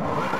Oh,